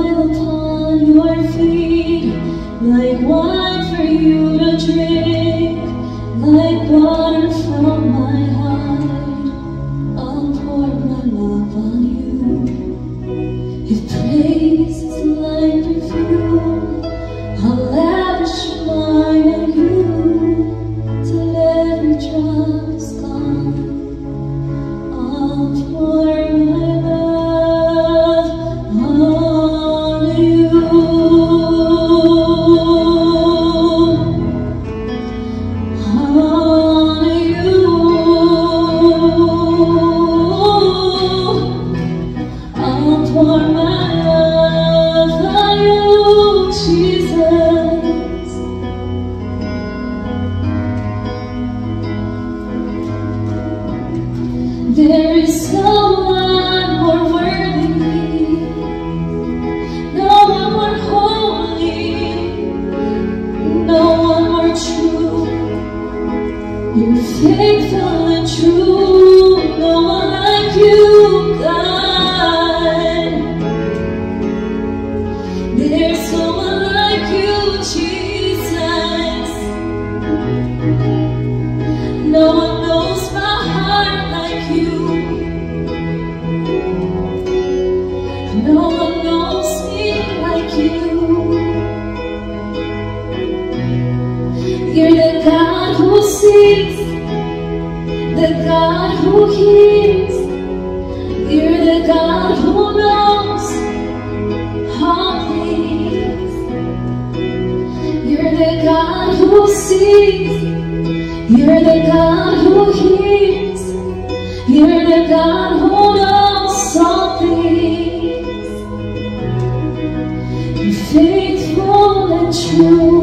upon your feet, like wine for you to drink, like water from my heart. I'll pour my love on you. There is no one more worthy, no one more holy, no one more true. You're faithful and true, no one like you, God. There's no one like you, Jesus. No one knows You're the God who sees, the God who hears. You're the God who knows all things. You're the God who sees. You're the God who faithful